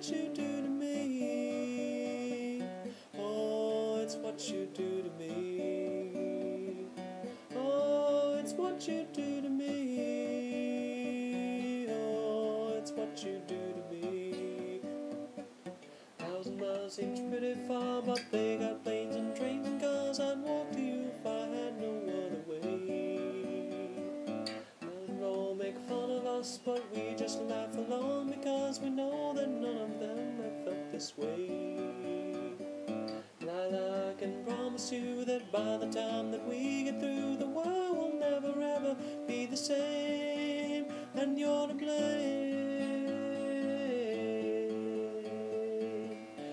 What you do to me. Oh, it's what you do to me. Oh, it's what you do to me. Oh, it's what you do to me. Thousand miles seems pretty far, but they got us, but we just laugh along because we know that none of them have felt this way. Lila, I can promise you that by the time that we get through, the world will never ever be the same, and you're to blame.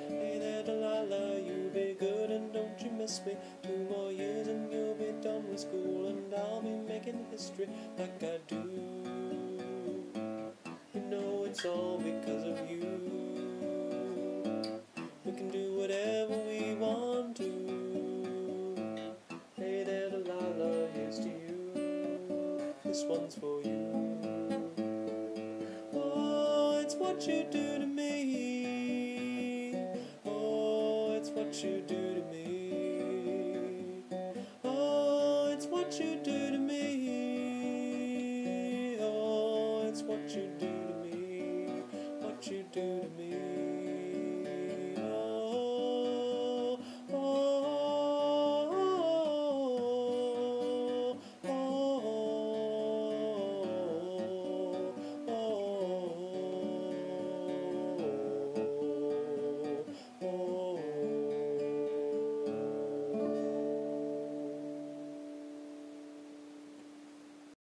Hey there, Delilah, you be good and don't you miss me. Two more years and you'll be done with school, and I'll be making history like I do. All because of you. We can do whatever we want to. Hey there, Delilah, here's to you. This one's for you. Oh, it's what you do to me. Oh, it's what you do to me. you do to me.